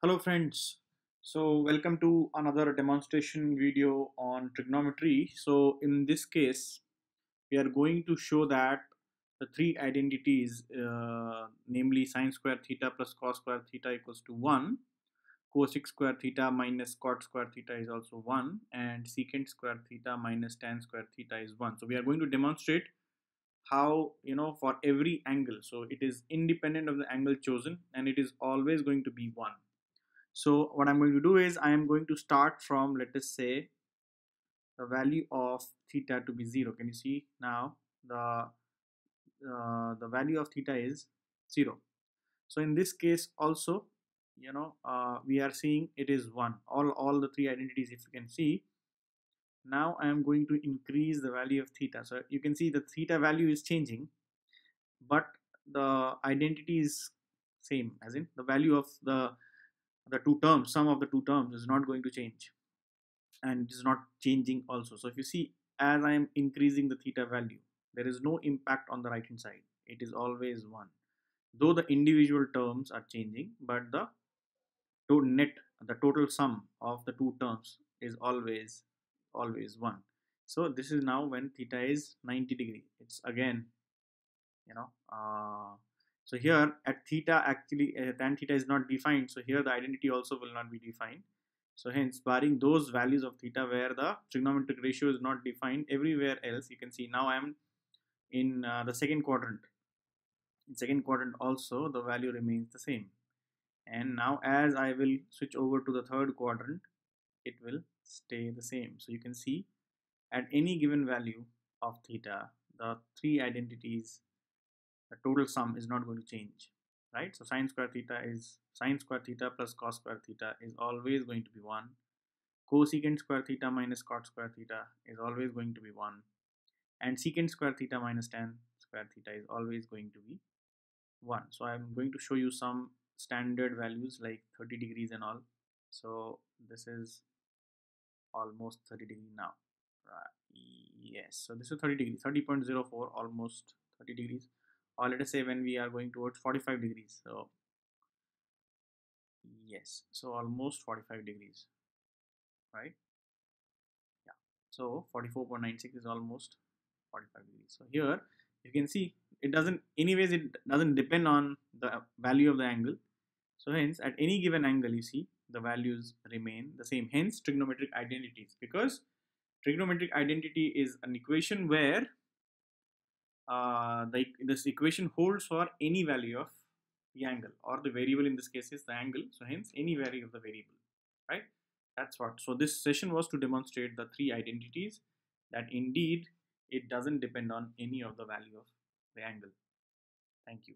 Hello friends. So welcome to another demonstration video on trigonometry. So in this case, we are going to show that the three identities, uh, namely sine square theta plus cos square theta equals to 1, cosec square theta minus cot square theta is also 1, and secant square theta minus tan square theta is 1. So we are going to demonstrate how you know for every angle so it is independent of the angle chosen and it is always going to be 1 so what I'm going to do is I am going to start from let us say the value of theta to be 0 can you see now? The uh, the value of theta is 0 so in this case also you know uh, we are seeing it is 1 all all the three identities if you can see now I am going to increase the value of theta. So you can see the theta value is changing but the identity is same as in the value of the the two terms sum of the two terms is not going to change. And it is not changing also. So if you see as I am increasing the theta value there is no impact on the right hand side. It is always one. Though the individual terms are changing but the to net the total sum of the two terms is always always 1 so this is now when theta is 90 degree. It's again you know uh, so here at theta actually uh, tan theta is not defined. So here the identity also will not be defined. So hence barring those values of theta where the trigonometric ratio is not defined everywhere else you can see now I am in uh, the second quadrant. In second quadrant also the value remains the same. And now as I will switch over to the third quadrant it will stay the same. So you can see at any given value of theta the three identities the total sum is not going to change right? So sine square theta is sine square theta plus cos square theta is always going to be 1 cosecant square theta minus cot square theta is always going to be 1 and secant square theta minus tan square theta is always going to be 1 so i'm going to show you some standard values like 30 degrees and all. So this is almost 30 degree now. Right. Yes. So this is 30 degree 30.04 almost 30 degrees or let us say when we are going towards 45 degrees so yes so almost 45 degrees right? Yeah so 44.96 is almost 45 degrees. So here you can see it doesn't anyways it doesn't depend on the value of the angle. So hence at any given angle you see the values remain the same. Hence trigonometric identities because trigonometric identity is an equation where uh, the, this equation holds for any value of the angle or the variable in this case is the angle. So hence any value of the variable right? That's what so this session was to demonstrate the three identities that indeed it doesn't depend on any of the value of the angle. Thank you